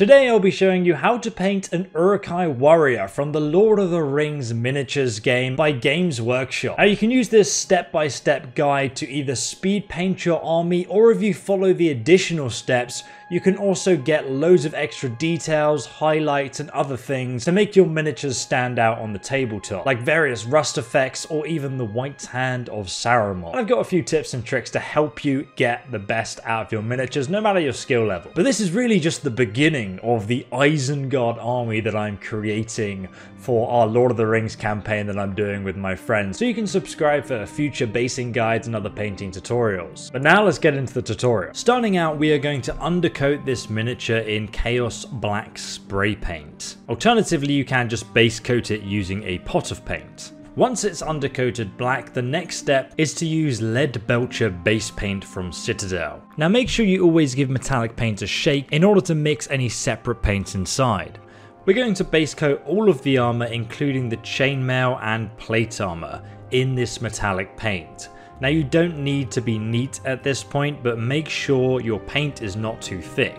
Today I'll be showing you how to paint an Uruk-hai warrior from the Lord of the Rings miniatures game by Games Workshop. Now you can use this step-by-step -step guide to either speed paint your army or if you follow the additional steps you can also get loads of extra details, highlights and other things to make your miniatures stand out on the tabletop, like various rust effects or even the white hand of Saruman. I've got a few tips and tricks to help you get the best out of your miniatures, no matter your skill level. But this is really just the beginning of the Isengard army that I'm creating for our Lord of the Rings campaign that I'm doing with my friends, so you can subscribe for future basing guides and other painting tutorials. But now let's get into the tutorial. Starting out, we are going to coat this miniature in Chaos Black spray paint. Alternatively, you can just base coat it using a pot of paint. Once it's undercoated black, the next step is to use Lead Belcher base paint from Citadel. Now make sure you always give metallic paint a shake in order to mix any separate paints inside. We're going to base coat all of the armor including the chainmail and plate armor in this metallic paint. Now you don't need to be neat at this point, but make sure your paint is not too thick.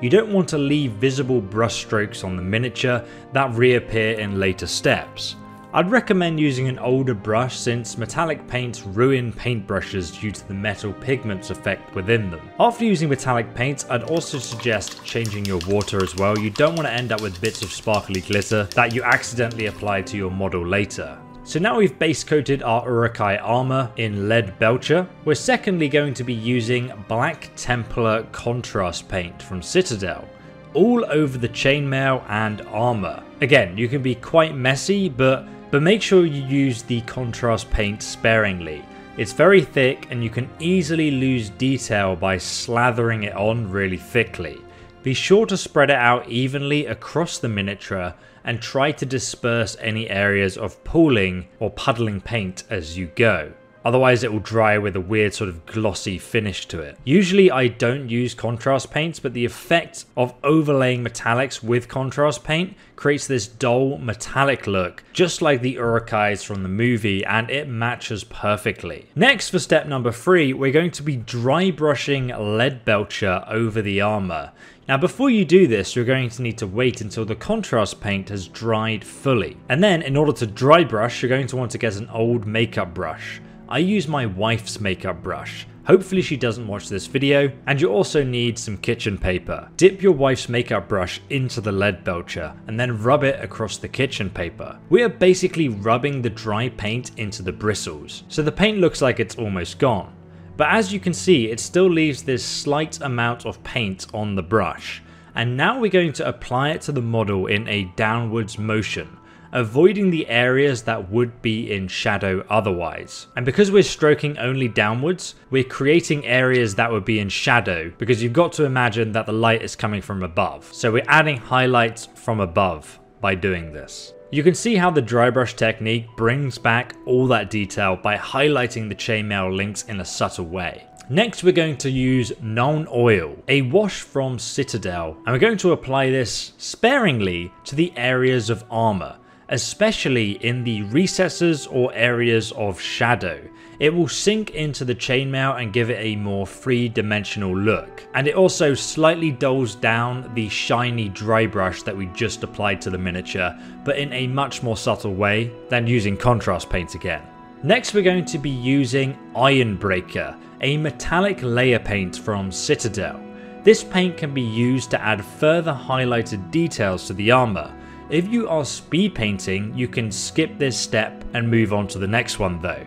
You don't want to leave visible brush strokes on the miniature that reappear in later steps. I'd recommend using an older brush since metallic paints ruin paintbrushes due to the metal pigments effect within them. After using metallic paints, I'd also suggest changing your water as well. You don't want to end up with bits of sparkly glitter that you accidentally apply to your model later. So now we've base coated our Uruk-hai armor in lead belcher, we're secondly going to be using Black Templar contrast paint from Citadel, all over the chainmail and armor. Again, you can be quite messy, but, but make sure you use the contrast paint sparingly. It's very thick and you can easily lose detail by slathering it on really thickly. Be sure to spread it out evenly across the miniature and try to disperse any areas of pooling or puddling paint as you go. Otherwise it will dry with a weird sort of glossy finish to it. Usually I don't use contrast paints, but the effect of overlaying metallics with contrast paint creates this dull metallic look, just like the Uruk-hais from the movie, and it matches perfectly. Next for step number three, we're going to be dry brushing lead belcher over the armor. Now before you do this, you're going to need to wait until the contrast paint has dried fully. And then in order to dry brush, you're going to want to get an old makeup brush. I use my wife's makeup brush. Hopefully she doesn't watch this video, and you also need some kitchen paper. Dip your wife's makeup brush into the lead belcher, and then rub it across the kitchen paper. We are basically rubbing the dry paint into the bristles, so the paint looks like it's almost gone. But as you can see, it still leaves this slight amount of paint on the brush. And now we're going to apply it to the model in a downwards motion avoiding the areas that would be in shadow otherwise. And because we're stroking only downwards, we're creating areas that would be in shadow because you've got to imagine that the light is coming from above. So we're adding highlights from above by doing this. You can see how the dry brush technique brings back all that detail by highlighting the chainmail links in a subtle way. Next we're going to use Nuln Oil, a wash from Citadel, and we're going to apply this sparingly to the areas of armour especially in the recesses or areas of shadow. It will sink into the chainmail and give it a more three-dimensional look. And it also slightly dulls down the shiny dry brush that we just applied to the miniature, but in a much more subtle way than using contrast paint again. Next we're going to be using Ironbreaker, a metallic layer paint from Citadel. This paint can be used to add further highlighted details to the armour, if you are speed painting, you can skip this step and move on to the next one though.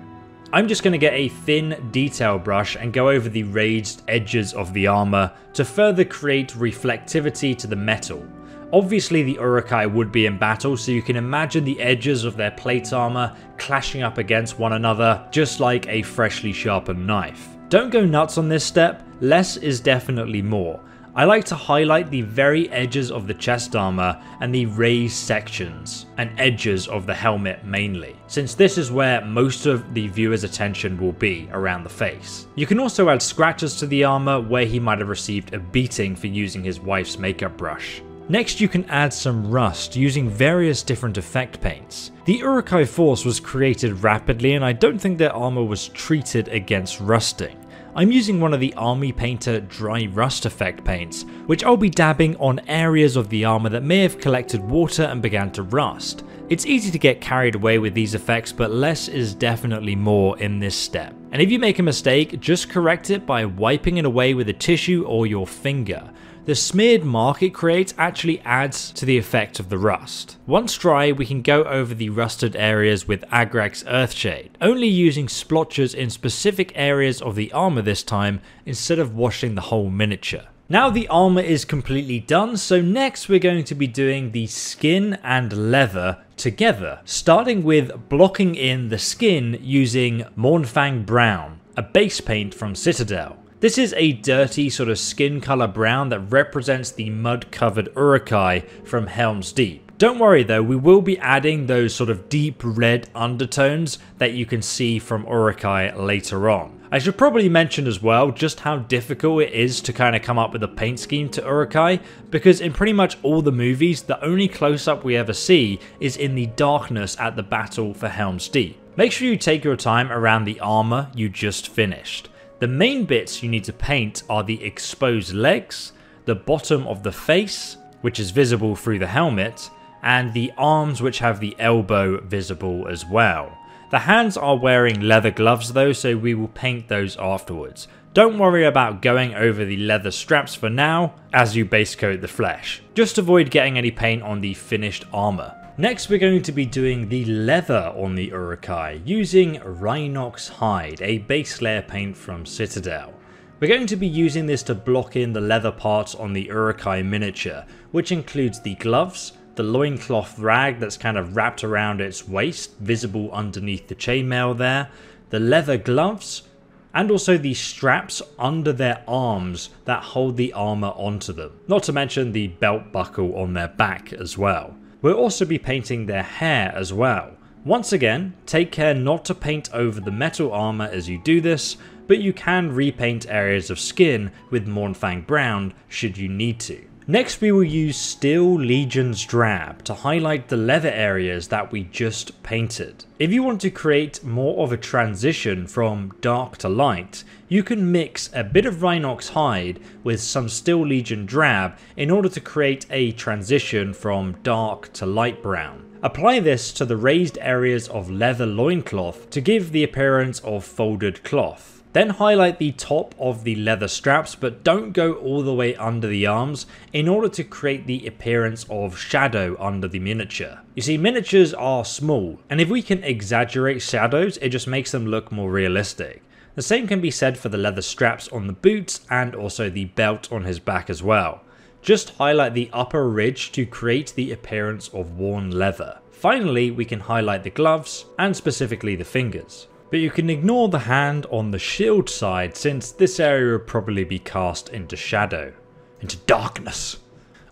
I'm just going to get a thin detail brush and go over the raised edges of the armor to further create reflectivity to the metal. Obviously the Uruk-hai would be in battle so you can imagine the edges of their plate armor clashing up against one another just like a freshly sharpened knife. Don't go nuts on this step, less is definitely more. I like to highlight the very edges of the chest armor and the raised sections and edges of the helmet mainly, since this is where most of the viewer's attention will be around the face. You can also add scratches to the armor where he might have received a beating for using his wife's makeup brush. Next you can add some rust using various different effect paints. The Uruk-hai Force was created rapidly and I don't think their armor was treated against rusting. I'm using one of the Army Painter Dry Rust Effect paints, which I'll be dabbing on areas of the armour that may have collected water and began to rust. It's easy to get carried away with these effects, but less is definitely more in this step. And if you make a mistake, just correct it by wiping it away with a tissue or your finger. The smeared mark it creates actually adds to the effect of the rust. Once dry, we can go over the rusted areas with Agrax Earthshade, only using splotches in specific areas of the armour this time instead of washing the whole miniature. Now the armor is completely done, so next we're going to be doing the skin and leather together, starting with blocking in the skin using Mournfang Brown, a base paint from Citadel. This is a dirty sort of skin color brown that represents the mud covered Uruk-hai from Helm's Deep. Don't worry though, we will be adding those sort of deep red undertones that you can see from Uruk-hai later on. I should probably mention as well just how difficult it is to kind of come up with a paint scheme to Uruk-hai because in pretty much all the movies the only close up we ever see is in the darkness at the battle for Helm's Deep. Make sure you take your time around the armor you just finished. The main bits you need to paint are the exposed legs, the bottom of the face, which is visible through the helmet, and the arms which have the elbow visible as well. The hands are wearing leather gloves though, so we will paint those afterwards. Don't worry about going over the leather straps for now, as you base coat the flesh. Just avoid getting any paint on the finished armour. Next we're going to be doing the leather on the Uruk-hai using Rhinox Hide, a base layer paint from Citadel. We're going to be using this to block in the leather parts on the Uruk-hai miniature, which includes the gloves, the loincloth rag that's kind of wrapped around its waist, visible underneath the chainmail there, the leather gloves, and also the straps under their arms that hold the armour onto them, not to mention the belt buckle on their back as well. We'll also be painting their hair as well. Once again, take care not to paint over the metal armour as you do this, but you can repaint areas of skin with Mournfang Brown should you need to. Next we will use Steel Legion's Drab to highlight the leather areas that we just painted. If you want to create more of a transition from dark to light, you can mix a bit of Rhinox hide with some Steel Legion Drab in order to create a transition from dark to light brown. Apply this to the raised areas of leather loincloth to give the appearance of folded cloth. Then highlight the top of the leather straps, but don't go all the way under the arms in order to create the appearance of shadow under the miniature. You see, miniatures are small, and if we can exaggerate shadows, it just makes them look more realistic. The same can be said for the leather straps on the boots and also the belt on his back as well. Just highlight the upper ridge to create the appearance of worn leather. Finally, we can highlight the gloves and specifically the fingers but you can ignore the hand on the shield side since this area will probably be cast into shadow, into darkness.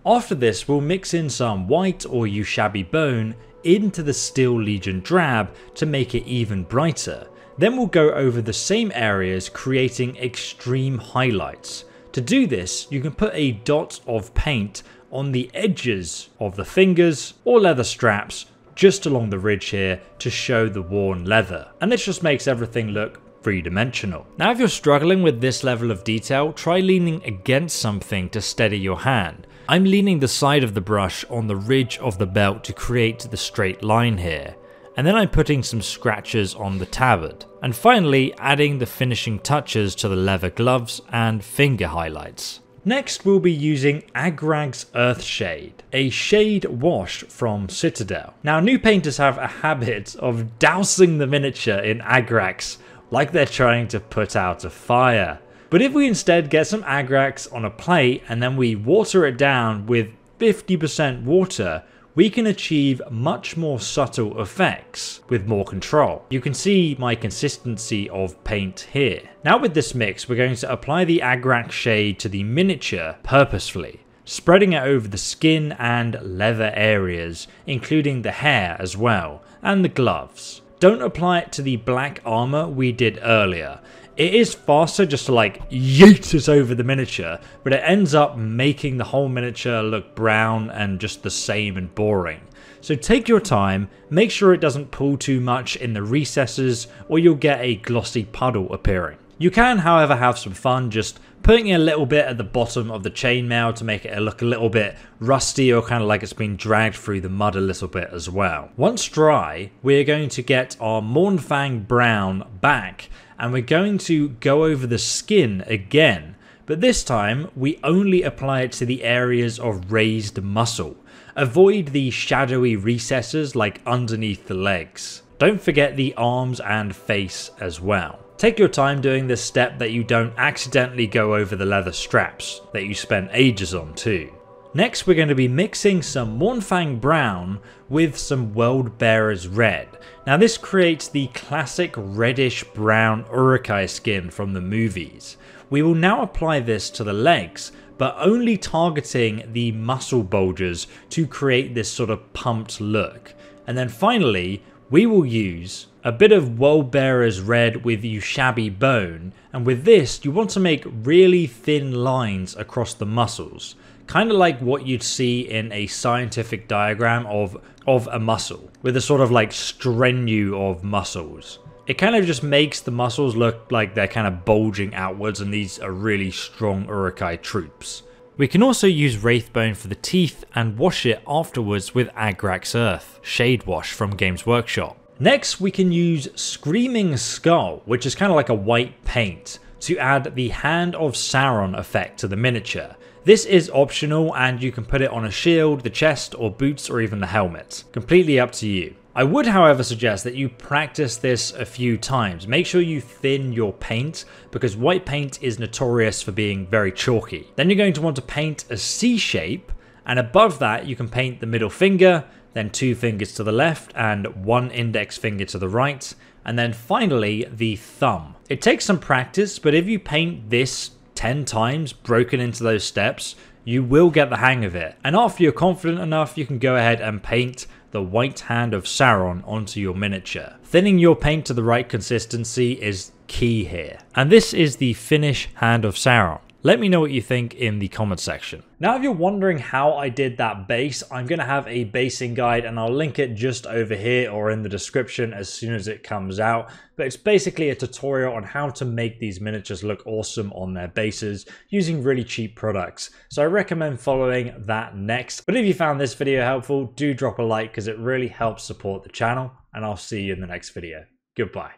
After this we'll mix in some white or Ushabti bone into the Steel Legion drab to make it even brighter. Then we'll go over the same areas creating extreme highlights. To do this you can put a dot of paint on the edges of the fingers or leather straps just along the ridge here to show the worn leather. And this just makes everything look three-dimensional. Now if you're struggling with this level of detail, try leaning against something to steady your hand. I'm leaning the side of the brush on the ridge of the belt to create the straight line here. And then I'm putting some scratches on the tabard. And finally adding the finishing touches to the leather gloves and finger highlights. Next we'll be using Agrax Earthshade, a shade wash from Citadel. Now new painters have a habit of dousing the miniature in Agrax like they're trying to put out a fire. But if we instead get some Agrax on a plate and then we water it down with 50% water, we can achieve much more subtle effects with more control. You can see my consistency of paint here. Now with this mix, we're going to apply the Agrax shade to the miniature purposefully spreading it over the skin and leather areas, including the hair as well, and the gloves. Don't apply it to the black armor we did earlier. It is faster just to like yeet over the miniature, but it ends up making the whole miniature look brown and just the same and boring. So take your time, make sure it doesn't pull too much in the recesses or you'll get a glossy puddle appearing. You can, however, have some fun just putting a little bit at the bottom of the chainmail to make it look a little bit rusty or kind of like it's been dragged through the mud a little bit as well. Once dry, we're going to get our Mournfang Brown back and we're going to go over the skin again but this time we only apply it to the areas of raised muscle. Avoid the shadowy recesses like underneath the legs. Don't forget the arms and face as well. Take your time doing this step that you don't accidentally go over the leather straps that you spent ages on too. Next we're going to be mixing some Mournfang Brown with some Word Bearers Red. Now this creates the classic reddish brown Uruk-hai skin from the movies. We will now apply this to the legs, but only targeting the muscle bulges to create this sort of pumped look. And then finally, we will use a bit of Word Bearers Red with Ushabti Bone, and with this you want to make really thin lines across the muscles, kind of like what you'd see in a scientific diagram of, of a muscle, with a sort of like strenue of muscles it kind of just makes the muscles look like they're kind of bulging outwards and these are really strong Uruk-hai troops. We can also use Wraithbone for the teeth and wash it afterwards with Agrax Earth, Shade Wash from Games Workshop. Next we can use Screaming Skull, which is kind of like a white paint, to add the Hand of Sauron effect to the miniature. This is optional and you can put it on a shield, the chest or boots or even the helmet. Completely up to you. I would, however, suggest that you practice this a few times. Make sure you thin your paint because white paint is notorious for being very chalky. Then you're going to want to paint a C shape and above that you can paint the middle finger, then two fingers to the left and one index finger to the right, and then finally the thumb. It takes some practice, but if you paint this 10 times broken into those steps, you will get the hang of it. And after you're confident enough, you can go ahead and paint the white hand of Sauron onto your miniature. Thinning your paint to the right consistency is key here. And this is the finish hand of Sauron. Let me know what you think in the comment section. Now if you're wondering how I did that base, I'm going to have a basing guide and I'll link it just over here or in the description as soon as it comes out. But it's basically a tutorial on how to make these miniatures look awesome on their bases using really cheap products. So I recommend following that next. But if you found this video helpful, do drop a like because it really helps support the channel and I'll see you in the next video. Goodbye.